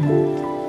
Música